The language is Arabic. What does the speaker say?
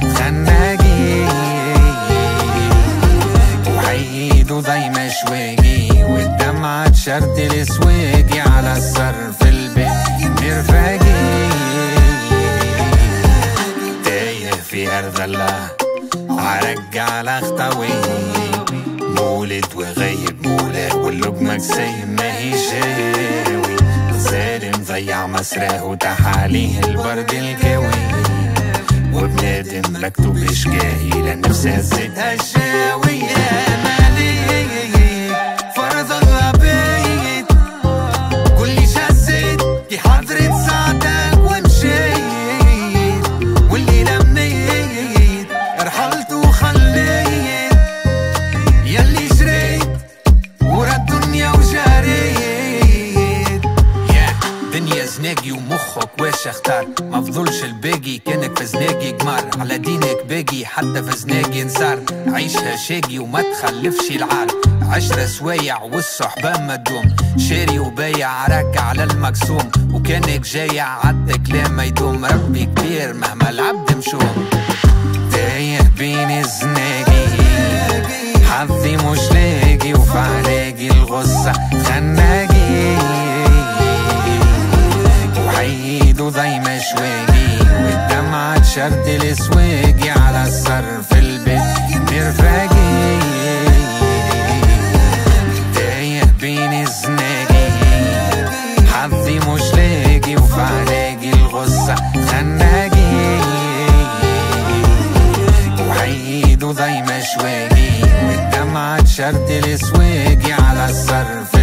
خناجي. وهيدو زي مشويجي والدمعة تشردل سويجي على الصرف الباقي مرفاجي. تايه في أرض الله هرجع لخطوي مولد وغايب مولاك ما سايب ماهيش زارم ضيع مسراه وتحاليه البرد الكاوي. وبنادم مكتوب اشكاهي لنفسها زيتها الشاوي زناقي ومخك واش اختار؟ ما فضلش الباقي كانك في قمار. على دينك باقي حتى في نصار عيشها شاقي وما تخلفش العار. عشرة سوايع والصحبة ما تدوم. شاري وبايع راك على المقسوم وكانك جايع عد كلام ما يدوم. ربي كبير مهما العبد مشوم. تايه بين الزناقي. حظي مش لاقي وفي علاقي الغصة. خناقي شرط السواقي على الصرف البيت. مرفقي تايه بين الزناقي حظي مش لاقي وفي علاقي الغصة خناقي وحيد ضي مشواقي والدمعة شرط السواقي على الصرف